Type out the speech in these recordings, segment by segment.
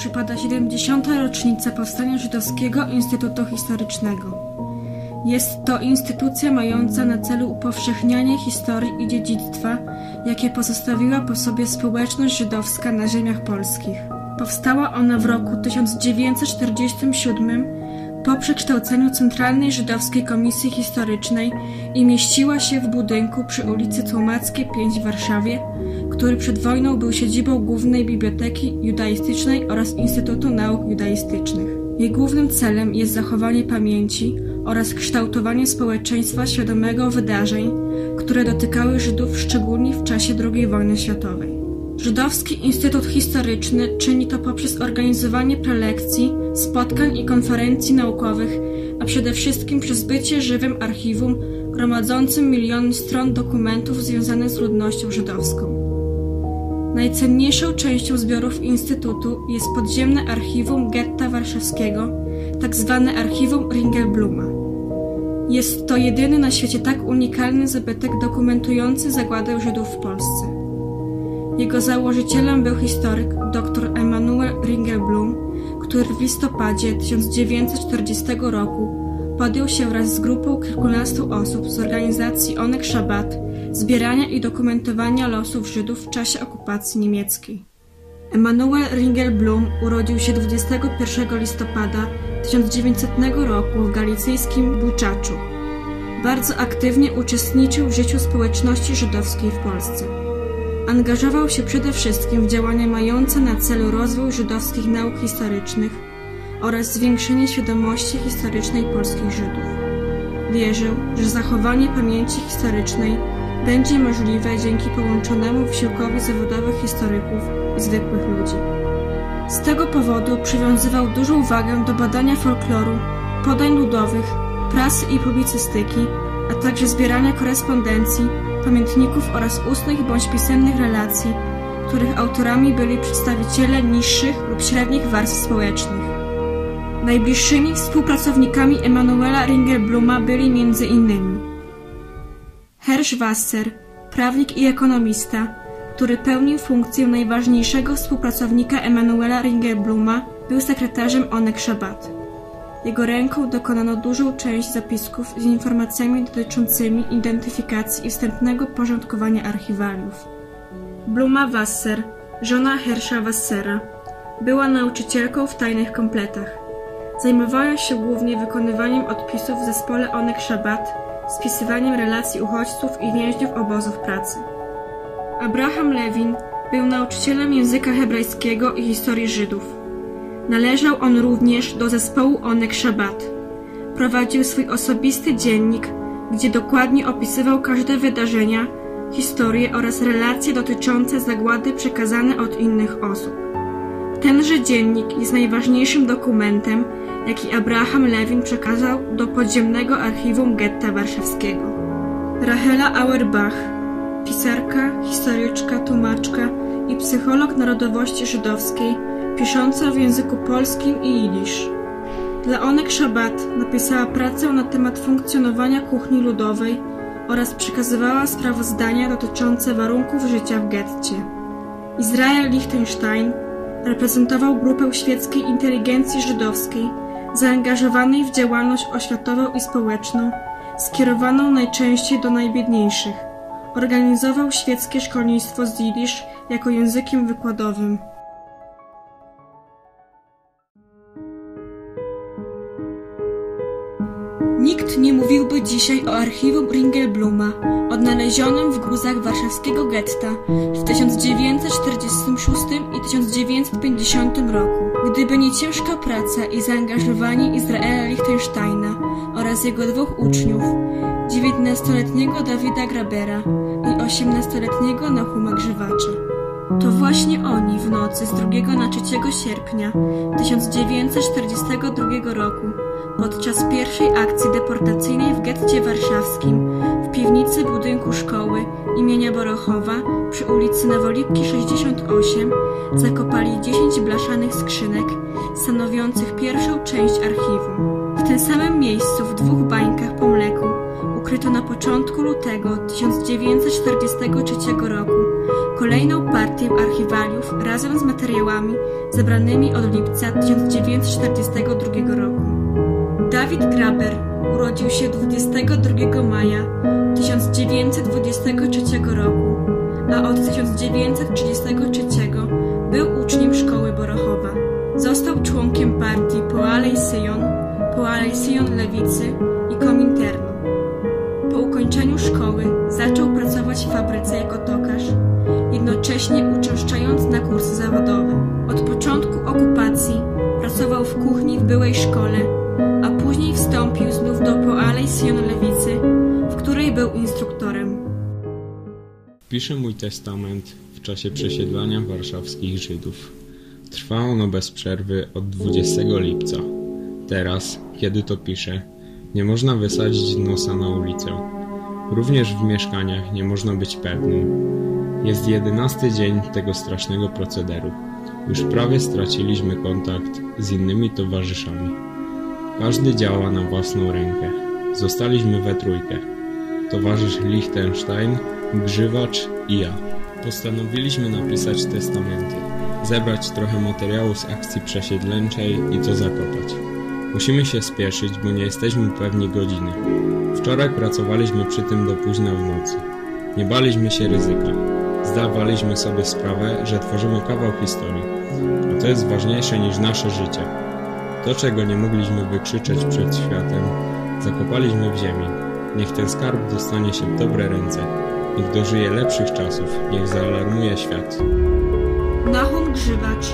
przypada 70. rocznica powstania Żydowskiego Instytutu Historycznego. Jest to instytucja mająca na celu upowszechnianie historii i dziedzictwa, jakie pozostawiła po sobie społeczność żydowska na ziemiach polskich. Powstała ona w roku 1947 po przekształceniu Centralnej Żydowskiej Komisji Historycznej i mieściła się w budynku przy ulicy Tłumackiej 5 w Warszawie, który przed wojną był siedzibą Głównej Biblioteki Judaistycznej oraz Instytutu Nauk Judaistycznych. Jej głównym celem jest zachowanie pamięci oraz kształtowanie społeczeństwa świadomego wydarzeń, które dotykały Żydów szczególnie w czasie II wojny światowej. Żydowski Instytut Historyczny czyni to poprzez organizowanie prelekcji, spotkań i konferencji naukowych, a przede wszystkim przez bycie żywym archiwum gromadzącym miliony stron dokumentów związanych z ludnością żydowską. Najcenniejszą częścią zbiorów Instytutu jest podziemne archiwum getta warszawskiego, tak zwane archiwum Ringelbluma. Jest to jedyny na świecie tak unikalny zabytek dokumentujący zagładę Żydów w Polsce. Jego założycielem był historyk dr Emanuel Ringelblum, który w listopadzie 1940 roku podjął się wraz z grupą kilkunastu osób z organizacji Onek Szabat zbierania i dokumentowania losów Żydów w czasie okupacji niemieckiej. Emanuel Ringelblum urodził się 21 listopada 1900 roku w galicyjskim Buczaczu. Bardzo aktywnie uczestniczył w życiu społeczności żydowskiej w Polsce. Angażował się przede wszystkim w działania mające na celu rozwój żydowskich nauk historycznych oraz zwiększenie świadomości historycznej polskich Żydów. Wierzył, że zachowanie pamięci historycznej będzie możliwe dzięki połączonemu wysiłkowi zawodowych historyków i zwykłych ludzi. Z tego powodu przywiązywał dużą wagę do badania folkloru, podań ludowych, prasy i publicystyki, a także zbierania korespondencji, pamiętników oraz ustnych bądź pisemnych relacji, których autorami byli przedstawiciele niższych lub średnich warstw społecznych. Najbliższymi współpracownikami Emanuela Ringelbluma byli m.in. Hersch Wasser, prawnik i ekonomista, który pełnił funkcję najważniejszego współpracownika Emanuela Ringelbluma, był sekretarzem Onek Szabat. Jego ręką dokonano dużą część zapisków z informacjami dotyczącymi identyfikacji i wstępnego porządkowania archiwaliów. Bluma Wasser, żona Herscha Wassera, była nauczycielką w tajnych kompletach. Zajmowała się głównie wykonywaniem odpisów w zespole Onek Szabat, spisywaniem relacji uchodźców i więźniów obozów pracy. Abraham Lewin był nauczycielem języka hebrajskiego i historii Żydów. Należał on również do zespołu Onek Szabat. Prowadził swój osobisty dziennik, gdzie dokładnie opisywał każde wydarzenia, historie oraz relacje dotyczące zagłady przekazane od innych osób. Tenże dziennik jest najważniejszym dokumentem, jaki Abraham Lewin przekazał do podziemnego archiwum getta warszawskiego. Rachela Auerbach, pisarka, historyczka, tłumaczka i psycholog narodowości żydowskiej, pisząca w języku polskim i jidysz. Dla Onek Szabat napisała pracę na temat funkcjonowania kuchni ludowej oraz przekazywała sprawozdania dotyczące warunków życia w getcie. Izrael Liechtenstein reprezentował grupę świeckiej inteligencji żydowskiej zaangażowanej w działalność oświatową i społeczną, skierowaną najczęściej do najbiedniejszych. Organizował świeckie szkolnictwo z jidysz jako językiem wykładowym. Mówiłby dzisiaj o archiwum Ringelbluma, odnalezionym w gruzach warszawskiego getta w 1946 i 1950 roku, gdyby nie ciężka praca i zaangażowanie Izraela Liechtensteina oraz jego dwóch uczniów, 19-letniego Dawida Grabera i 18-letniego Nahuma Grzywacza. To właśnie oni w nocy z 2 na 3 sierpnia 1942 roku podczas pierwszej akcji deportacyjnej w getcie warszawskim w piwnicy budynku szkoły imienia Borochowa przy ulicy Nowolipki 68 zakopali 10 blaszanych skrzynek stanowiących pierwszą część archiwum. W tym samym miejscu w dwóch bańkach po mleku ukryto na początku lutego 1943 roku kolejną partię archiwaliów razem z materiałami zebranymi od lipca 1942 roku. Dawid Graber urodził się 22 maja 1923 roku, a od 1933 był uczniem szkoły Borochowa. Został członkiem partii Poalej Syjon, Poalej Syjon Lewicy i Kominternu. Po ukończeniu szkoły zaczął pracować w fabryce jako tokarz, jednocześnie uczęszczając na kursy zawodowe. Od początku okupacji pracował w kuchni w byłej szkole, a później wstąpił znów do Poalej Syjon Lewicy, w której był instruktorem. Piszę mój testament w czasie przesiedlania warszawskich Żydów. Trwa ono bez przerwy od 20 lipca. Teraz, kiedy to piszę, nie można wysadzić nosa na ulicę. Również w mieszkaniach nie można być pewnym. Jest jedenasty dzień tego strasznego procederu. Już prawie straciliśmy kontakt z innymi towarzyszami. Każdy działa na własną rękę. Zostaliśmy we trójkę. Towarzysz Liechtenstein, Grzywacz i ja. Postanowiliśmy napisać testamenty, zebrać trochę materiału z akcji przesiedleńczej i to zakopać. Musimy się spieszyć, bo nie jesteśmy pewni godziny. Wczoraj pracowaliśmy przy tym do późna w nocy. Nie baliśmy się ryzyka. Zdawaliśmy sobie sprawę, że tworzymy kawał historii, a to jest ważniejsze niż nasze życie. To, czego nie mogliśmy wykrzyczeć przed światem, zakopaliśmy w ziemi. Niech ten skarb dostanie się w dobre ręce. Niech dożyje lepszych czasów. Niech zaalarmuje świat. Nahum Grzywacz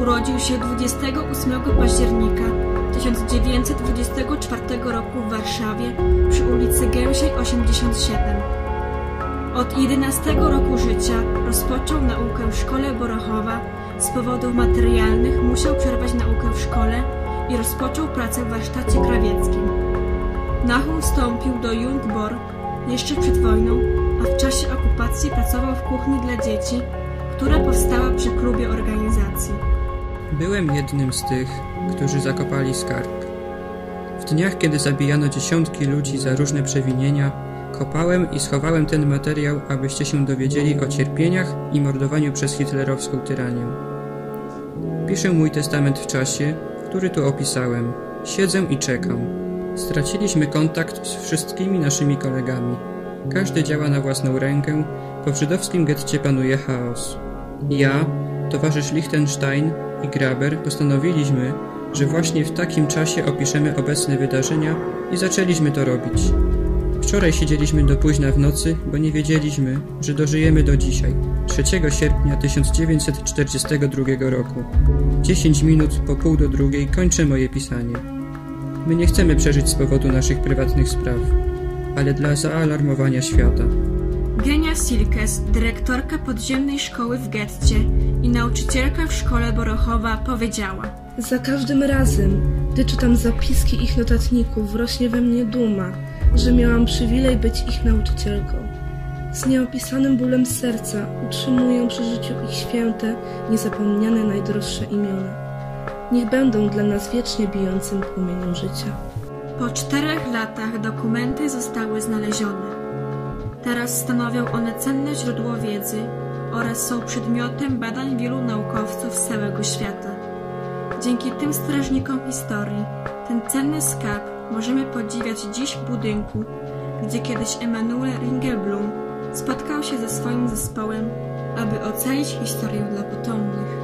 urodził się 28 października 1924 roku w Warszawie przy ulicy Gęsiej 87. Od 11 roku życia rozpoczął naukę w szkole Borochowa. Z powodów materialnych musiał przerwać naukę w szkole i rozpoczął pracę w warsztacie krawieckim. Nahum wstąpił do Jungbor jeszcze przed wojną, a w czasie okupacji pracował w kuchni dla dzieci, która powstała przy klubie organizacji. Byłem jednym z tych, którzy zakopali skarb. W dniach, kiedy zabijano dziesiątki ludzi za różne przewinienia, kopałem i schowałem ten materiał, abyście się dowiedzieli o cierpieniach i mordowaniu przez hitlerowską tyranię. Piszę mój testament w czasie, który tu opisałem. Siedzę i czekam. Straciliśmy kontakt z wszystkimi naszymi kolegami. Każdy działa na własną rękę, po żydowskim getcie panuje chaos. Ja, towarzysz Liechtenstein i Graber postanowiliśmy, że właśnie w takim czasie opiszemy obecne wydarzenia i zaczęliśmy to robić. Wczoraj siedzieliśmy do późna w nocy, bo nie wiedzieliśmy, że dożyjemy do dzisiaj, 3 sierpnia 1942 roku. 10 minut po pół do drugiej kończę moje pisanie. My nie chcemy przeżyć z powodu naszych prywatnych spraw, ale dla zaalarmowania świata. Genia Silkes, dyrektorka podziemnej szkoły w getcie i nauczycielka w szkole Borochowa powiedziała Za każdym razem, gdy czytam zapiski ich notatników, rośnie we mnie duma, że miałam przywilej być ich nauczycielką. Z nieopisanym bólem serca utrzymuję przy życiu ich święte, niezapomniane najdroższe imiona. Niech będą dla nas wiecznie bijącym płomieniem życia. Po czterech latach dokumenty zostały znalezione. Teraz stanowią one cenne źródło wiedzy oraz są przedmiotem badań wielu naukowców z całego świata. Dzięki tym strażnikom historii ten cenny skarb możemy podziwiać dziś w budynku, gdzie kiedyś Emanuel Ringelblum spotkał się ze swoim zespołem, aby ocalić historię dla potomnych.